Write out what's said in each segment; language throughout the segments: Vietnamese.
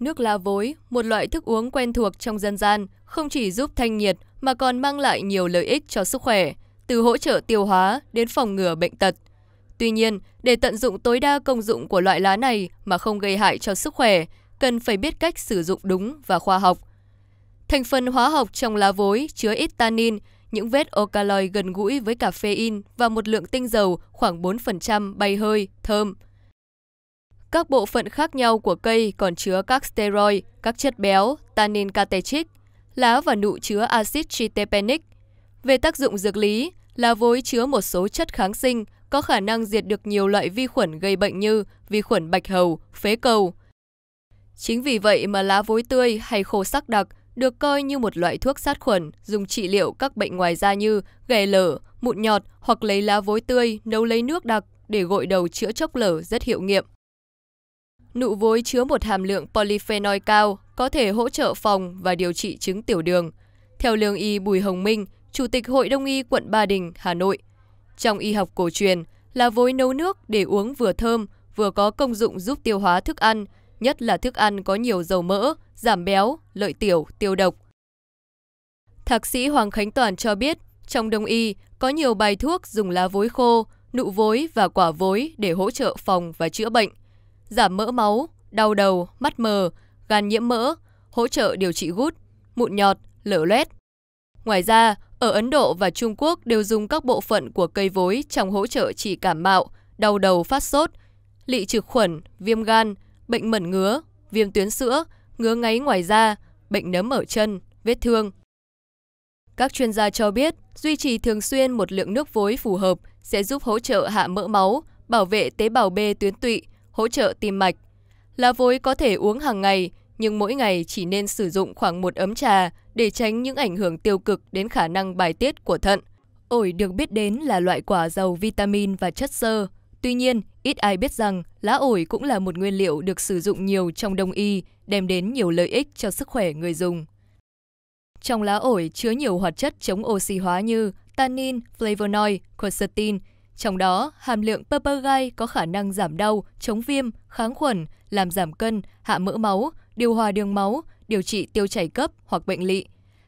Nước lá vối, một loại thức uống quen thuộc trong dân gian, không chỉ giúp thanh nhiệt mà còn mang lại nhiều lợi ích cho sức khỏe, từ hỗ trợ tiêu hóa đến phòng ngừa bệnh tật. Tuy nhiên, để tận dụng tối đa công dụng của loại lá này mà không gây hại cho sức khỏe, cần phải biết cách sử dụng đúng và khoa học. Thành phần hóa học trong lá vối chứa ít tannin, những vết alkaloid gần gũi với cà phêin và một lượng tinh dầu khoảng 4% bay hơi, thơm. Các bộ phận khác nhau của cây còn chứa các steroid, các chất béo, tannin catechic, lá và nụ chứa axit tryptopanic. Về tác dụng dược lý, lá vối chứa một số chất kháng sinh có khả năng diệt được nhiều loại vi khuẩn gây bệnh như vi khuẩn bạch hầu, phế cầu. Chính vì vậy mà lá vối tươi hay khô sắc đặc được coi như một loại thuốc sát khuẩn dùng trị liệu các bệnh ngoài da như ghẻ lở, mụn nhọt hoặc lấy lá vối tươi nấu lấy nước đặc để gội đầu chữa chốc lở rất hiệu nghiệm. Nụ vối chứa một hàm lượng polyphenol cao, có thể hỗ trợ phòng và điều trị chứng tiểu đường. Theo lương y Bùi Hồng Minh, Chủ tịch Hội Đông y quận Ba Đình, Hà Nội, trong y học cổ truyền, là vối nấu nước để uống vừa thơm, vừa có công dụng giúp tiêu hóa thức ăn, nhất là thức ăn có nhiều dầu mỡ, giảm béo, lợi tiểu, tiêu độc. Thạc sĩ Hoàng Khánh Toàn cho biết, trong đông y có nhiều bài thuốc dùng lá vối khô, nụ vối và quả vối để hỗ trợ phòng và chữa bệnh, giảm mỡ máu, đau đầu, mắt mờ, gan nhiễm mỡ, hỗ trợ điều trị gút, mụn nhọt, lở loét. Ngoài ra, ở Ấn Độ và Trung Quốc đều dùng các bộ phận của cây vối trong hỗ trợ trị cảm mạo, đau đầu phát sốt, lị trực khuẩn, viêm gan, bệnh mẩn ngứa, viêm tuyến sữa, ngứa ngáy ngoài da, bệnh nấm ở chân, vết thương. Các chuyên gia cho biết, duy trì thường xuyên một lượng nước vối phù hợp sẽ giúp hỗ trợ hạ mỡ máu, bảo vệ tế bào B tuyến tụy, hỗ trợ tim mạch. Lá vối có thể uống hàng ngày, nhưng mỗi ngày chỉ nên sử dụng khoảng một ấm trà để tránh những ảnh hưởng tiêu cực đến khả năng bài tiết của thận. Ổi được biết đến là loại quả giàu vitamin và chất xơ. Tuy nhiên, ít ai biết rằng lá ổi cũng là một nguyên liệu được sử dụng nhiều trong đông y, đem đến nhiều lợi ích cho sức khỏe người dùng. Trong lá ổi chứa nhiều hoạt chất chống oxy hóa như tannin, flavonoid, quercetin. Trong đó, hàm lượng papagai có khả năng giảm đau, chống viêm, kháng khuẩn, làm giảm cân, hạ mỡ máu, điều hòa đường máu, điều trị tiêu chảy cấp hoặc bệnh lị.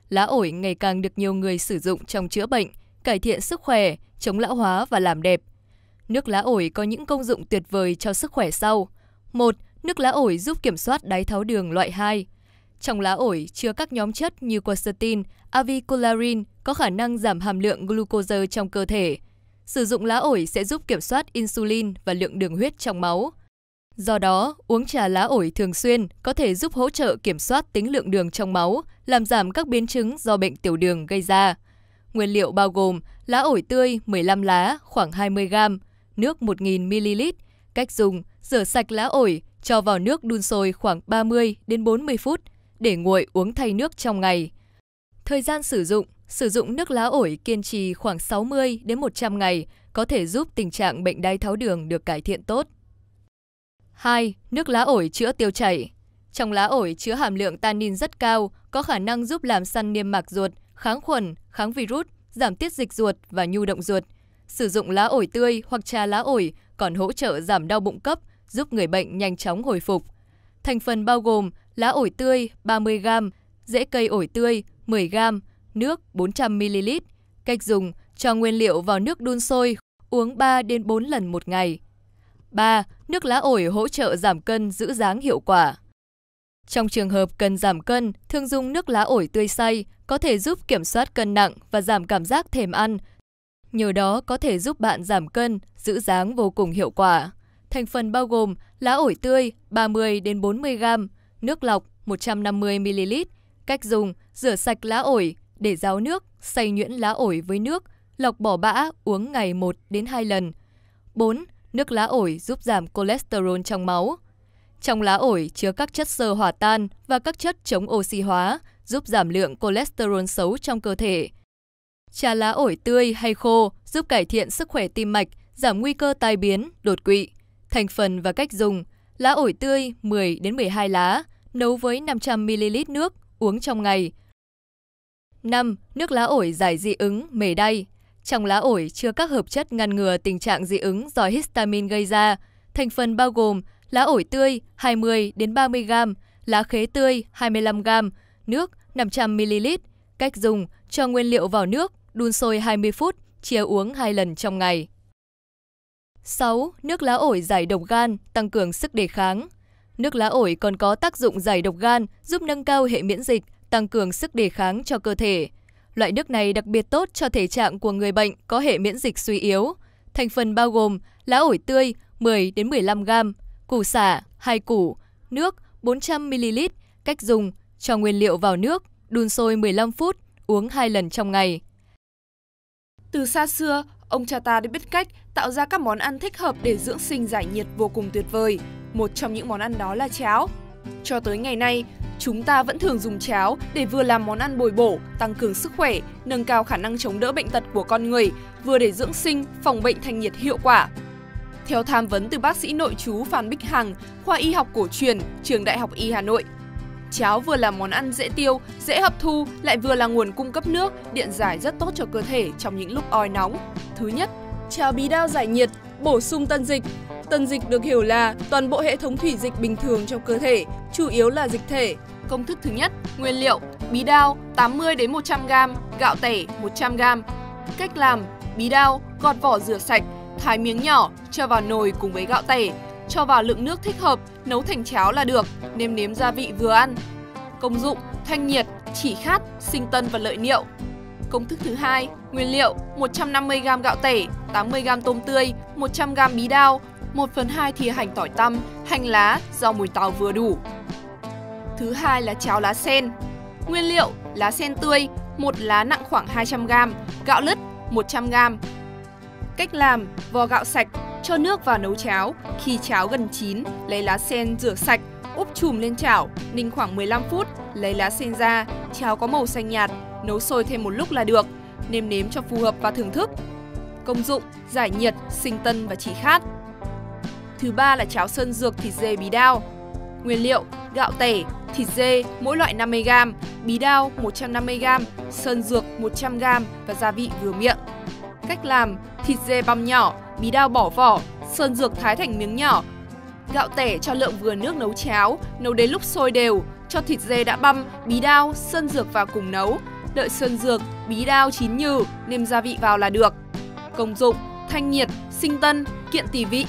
Lá ổi ngày càng được nhiều người sử dụng trong chữa bệnh, cải thiện sức khỏe, chống lão hóa và làm đẹp. Nước lá ổi có những công dụng tuyệt vời cho sức khỏe sau. 1. Nước lá ổi giúp kiểm soát đái tháo đường loại 2. Trong lá ổi chứa các nhóm chất như quercetin, avicularin có khả năng giảm hàm lượng glucose trong cơ thể. Sử dụng lá ổi sẽ giúp kiểm soát insulin và lượng đường huyết trong máu. Do đó, uống trà lá ổi thường xuyên có thể giúp hỗ trợ kiểm soát tính lượng đường trong máu, làm giảm các biến chứng do bệnh tiểu đường gây ra. Nguyên liệu bao gồm lá ổi tươi 15 lá khoảng 20 g, nước 1.000ml. Cách dùng: rửa sạch lá ổi, cho vào nước đun sôi khoảng 30 đến 40 phút để nguội uống thay nước trong ngày. Thời gian sử dụng: sử dụng nước lá ổi kiên trì khoảng 60 đến 100 ngày có thể giúp tình trạng bệnh đái tháo đường được cải thiện tốt. 2. Nước lá ổi chữa tiêu chảy. Trong lá ổi chứa hàm lượng tannin rất cao, có khả năng giúp làm săn niêm mạc ruột, kháng khuẩn, kháng virus, giảm tiết dịch ruột và nhu động ruột. Sử dụng lá ổi tươi hoặc trà lá ổi còn hỗ trợ giảm đau bụng cấp, giúp người bệnh nhanh chóng hồi phục. Thành phần bao gồm lá ổi tươi 30g, rễ cây ổi tươi 10g, nước 400ml. Cách dùng: cho nguyên liệu vào nước đun sôi, uống 3 đến 4 lần một ngày. 3. Nước lá ổi hỗ trợ giảm cân giữ dáng hiệu quả. Trong trường hợp cần giảm cân, thường dùng nước lá ổi tươi xay có thể giúp kiểm soát cân nặng và giảm cảm giác thèm ăn. Nhờ đó có thể giúp bạn giảm cân, giữ dáng vô cùng hiệu quả. Thành phần bao gồm lá ổi tươi 30 đến 40 g, nước lọc 150 ml. Cách dùng: rửa sạch lá ổi, để ráo nước, xay nhuyễn lá ổi với nước, lọc bỏ bã, uống ngày 1 đến 2 lần. 4. Nước lá ổi giúp giảm cholesterol trong máu. Trong lá ổi chứa các chất xơ hòa tan và các chất chống oxy hóa, giúp giảm lượng cholesterol xấu trong cơ thể. Trà lá ổi tươi hay khô giúp cải thiện sức khỏe tim mạch, giảm nguy cơ tai biến, đột quỵ. Thành phần và cách dùng: lá ổi tươi 10 đến 12 lá, nấu với 500 ml nước, uống trong ngày. 5. Nước lá ổi giải dị ứng, mề đay. Trong lá ổi chứa các hợp chất ngăn ngừa tình trạng dị ứng do histamine gây ra. Thành phần bao gồm lá ổi tươi 20 đến 30 g, lá khế tươi 25g, nước 500ml. Cách dùng, cho nguyên liệu vào nước, đun sôi 20 phút, chia uống 2 lần trong ngày. 6. Nước lá ổi giải độc gan, tăng cường sức đề kháng. Nước lá ổi còn có tác dụng giải độc gan, giúp nâng cao hệ miễn dịch, tăng cường sức đề kháng cho cơ thể. Loại nước này đặc biệt tốt cho thể trạng của người bệnh có hệ miễn dịch suy yếu. Thành phần bao gồm lá ổi tươi 10 đến 15 g, củ sả 2 củ, nước 400 ml. Cách dùng: cho nguyên liệu vào nước, đun sôi 15 phút, uống 2 lần trong ngày. Từ xa xưa, ông cha ta đã biết cách tạo ra các món ăn thích hợp để dưỡng sinh giải nhiệt vô cùng tuyệt vời. Một trong những món ăn đó là cháo. Cho tới ngày nay, chúng ta vẫn thường dùng cháo để vừa làm món ăn bồi bổ, tăng cường sức khỏe, nâng cao khả năng chống đỡ bệnh tật của con người, vừa để dưỡng sinh, phòng bệnh thanh nhiệt hiệu quả. Theo tham vấn từ bác sĩ nội chú Phan Bích Hằng, khoa y học cổ truyền, trường Đại học Y Hà Nội, cháo vừa là món ăn dễ tiêu, dễ hấp thu, lại vừa là nguồn cung cấp nước, điện giải rất tốt cho cơ thể trong những lúc oi nóng. Thứ nhất, cháo bí đao giải nhiệt, bổ sung tân dịch. Tân dịch được hiểu là toàn bộ hệ thống thủy dịch bình thường trong cơ thể, chủ yếu là dịch thể. Công thức thứ nhất, nguyên liệu: bí đao 80 đến 100 g, gạo tẻ 100 g. Cách làm: bí đao gọt vỏ rửa sạch, thái miếng nhỏ, cho vào nồi cùng với gạo tẻ, cho vào lượng nước thích hợp, nấu thành cháo là được, nêm nếm gia vị vừa ăn. Công dụng: thanh nhiệt, chỉ khát, sinh tân và lợi niệu. Công thức thứ hai, nguyên liệu: 150g gạo tẻ, 80g tôm tươi, 100g bí đao, 1 phần 2 thìa hành tỏi tăm, hành lá, rau mùi tàu vừa đủ. Thứ hai là cháo lá sen. Nguyên liệu: lá sen tươi, một lá nặng khoảng 200g, gạo lứt 100g. Cách làm: vò gạo sạch, cho nước vào nấu cháo. Khi cháo gần chín, lấy lá sen rửa sạch, úp chùm lên chảo, ninh khoảng 15 phút, lấy lá sen ra, cháo có màu xanh nhạt, nấu sôi thêm một lúc là được, nêm nếm cho phù hợp và thưởng thức. Công dụng: giải nhiệt, sinh tân và trị khát. Thứ ba là cháo sơn dược thịt dê bí đao. Nguyên liệu: gạo tẻ, thịt dê mỗi loại 50g, bí đao 150g, sơn dược 100g và gia vị vừa miệng. Cách làm: thịt dê băm nhỏ, bí đao bỏ vỏ, sơn dược thái thành miếng nhỏ. Gạo tẻ cho lượng vừa nước nấu cháo, nấu đến lúc sôi đều, cho thịt dê đã băm, bí đao, sơn dược vào cùng nấu. Đợi sơn dược, bí đao chín nhừ, nêm gia vị vào là được. Công dụng: thanh nhiệt, sinh tân, kiện tỳ vị.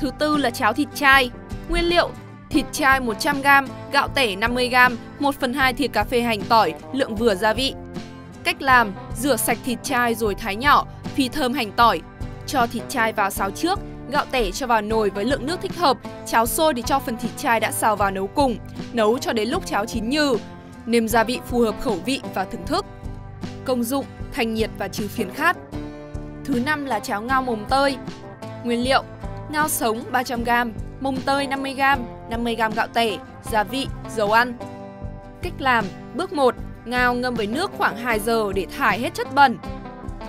Thứ tư là cháo thịt chai. Nguyên liệu: thịt chai 100g, gạo tẻ 50g, 1 phần 2 thìa cà phê hành tỏi, lượng vừa gia vị. Cách làm: rửa sạch thịt chai rồi thái nhỏ, phi thơm hành tỏi. Cho thịt chai vào xào trước, gạo tẻ cho vào nồi với lượng nước thích hợp, cháo sôi thì cho phần thịt chai đã xào vào nấu cùng, nấu cho đến lúc cháo chín nhừ, nêm gia vị phù hợp khẩu vị và thưởng thức. Công dụng: thanh nhiệt và trừ phiền khát. Thứ năm là cháo ngao mồng tơi. Nguyên liệu: ngao sống 300g, mông tơi 50g, 50g gạo tẻ, gia vị, dầu ăn. Cách làm: Bước 1: Ngao ngâm với nước khoảng 2 giờ để thải hết chất bẩn.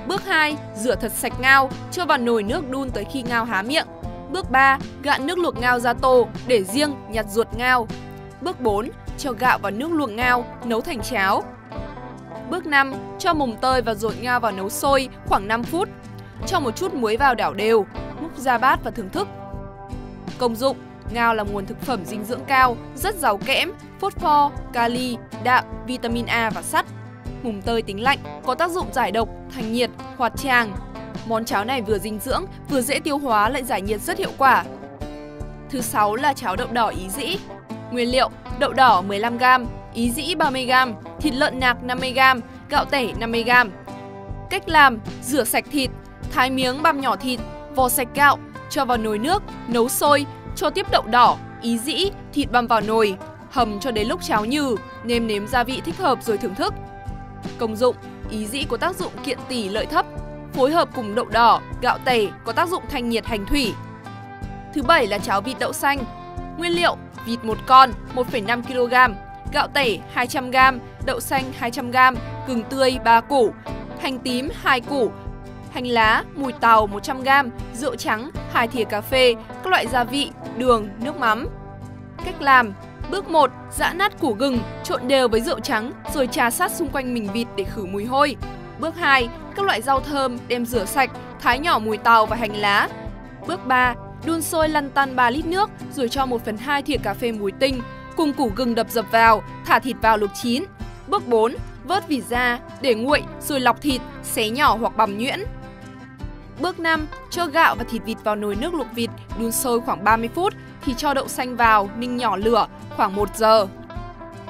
Bước 2: Rửa thật sạch ngao, cho vào nồi nước đun tới khi ngao há miệng. Bước 3: Gạn nước luộc ngao ra tô, để riêng nhặt ruột ngao. Bước 4: Cho gạo vào nước luộc ngao, nấu thành cháo. Bước 5: Cho mùng tơi và ruột ngao vào nấu sôi khoảng 5 phút. Cho một chút muối vào đảo đều, múc ra bát và thưởng thức. Công dụng: Ngao là nguồn thực phẩm dinh dưỡng cao, rất giàu kẽm, phốt pho, kali, đạm, vitamin A và sắt. Mùng tơi tính lạnh, có tác dụng giải độc, thanh nhiệt, hoạt tràng. Món cháo này vừa dinh dưỡng, vừa dễ tiêu hóa lại giải nhiệt rất hiệu quả. Thứ sáu là cháo đậu đỏ ý dĩ. Nguyên liệu: đậu đỏ 15g, ý dĩ 30g, thịt lợn nạc 50g, gạo tẻ 50g. Cách làm: rửa sạch thịt, thái miếng băm nhỏ thịt, vò sạch gạo, cho vào nồi nước, nấu sôi, cho tiếp đậu đỏ, ý dĩ, thịt băm vào nồi, hầm cho đến lúc cháo nhừ, nêm nếm gia vị thích hợp rồi thưởng thức. Công dụng: ý dĩ có tác dụng kiện tỳ lợi thấp, phối hợp cùng đậu đỏ, gạo tẻ có tác dụng thanh nhiệt hành thủy. Thứ bảy là cháo vịt đậu xanh. Nguyên liệu: vịt một con 1,5 kg, gạo tẻ 200g, đậu xanh 200g, gừng tươi 3 củ, hành tím 2 củ, hành lá, mùi tàu 100g, rượu trắng, hai thìa cà phê, các loại gia vị, đường, nước mắm. Cách làm: Bước 1, giã nát củ gừng, trộn đều với rượu trắng rồi trà sát xung quanh mình vịt để khử mùi hôi. Bước 2, các loại rau thơm đem rửa sạch, thái nhỏ mùi tàu và hành lá. Bước 3, đun sôi lăn tăn 3 lít nước rồi cho 1 phần 2 thìa cà phê muối tinh cùng củ gừng đập dập vào, thả thịt vào luộc chín. Bước 4. Vớt vịt ra, để nguội rồi lọc thịt, xé nhỏ hoặc bằm nhuyễn. Bước 5. Cho gạo và thịt vịt vào nồi nước luộc vịt, đun sôi khoảng 30 phút thì cho đậu xanh vào, ninh nhỏ lửa khoảng 1 giờ.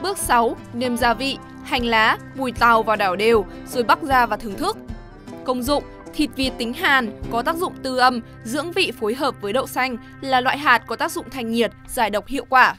Bước 6. Nêm gia vị, hành lá, mùi tàu vào đảo đều rồi bắc ra và thưởng thức. Công dụng Thịt vịt tính hàn có tác dụng tư âm, dưỡng vị phối hợp với đậu xanh là loại hạt có tác dụng thanh nhiệt, giải độc hiệu quả.